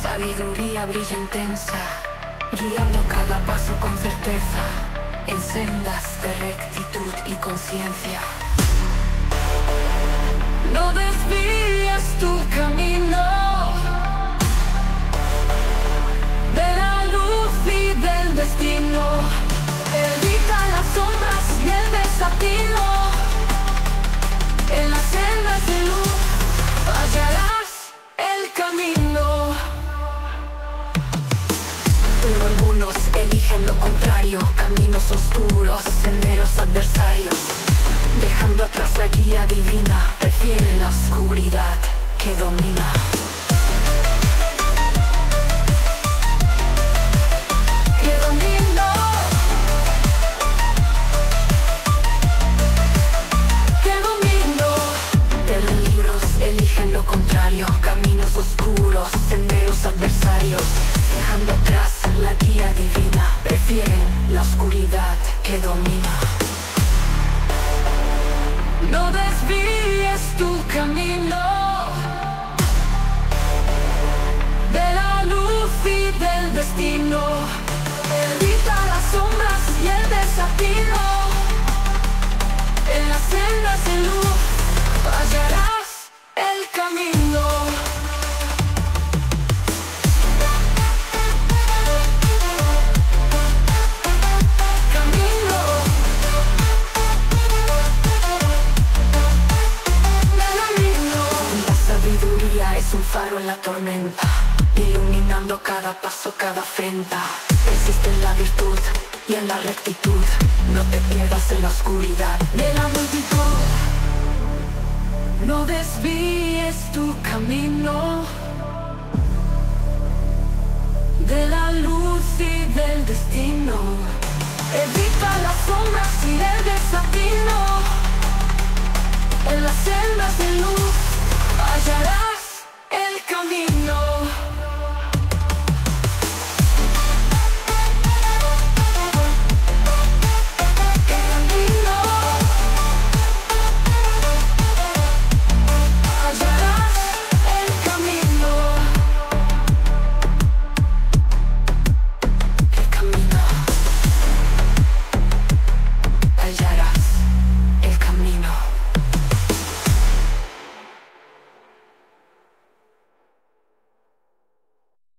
Sabiduría brilla intensa, guiando cada paso con certeza, en sendas de rectitud y conciencia. No desvíes tu camino de la luz y del destino. Evita las sombras y el desatino. Eligen lo contrario, caminos oscuros, senderos adversarios. Dejando atrás la guía divina, prefieren la oscuridad que domina. Los libros eligen lo contrario Caminos oscuros, senderos adversarios Dejando atrás la guía divina Prefieren la oscuridad que domina. No desvíes tu camino. De la luz y del destino es un faro en la tormenta, iluminando cada paso, cada afrenta. Existe en la virtud y en la rectitud. No te pierdas en la oscuridad de la multitud. No desvíes tu camino de la luz y del destino.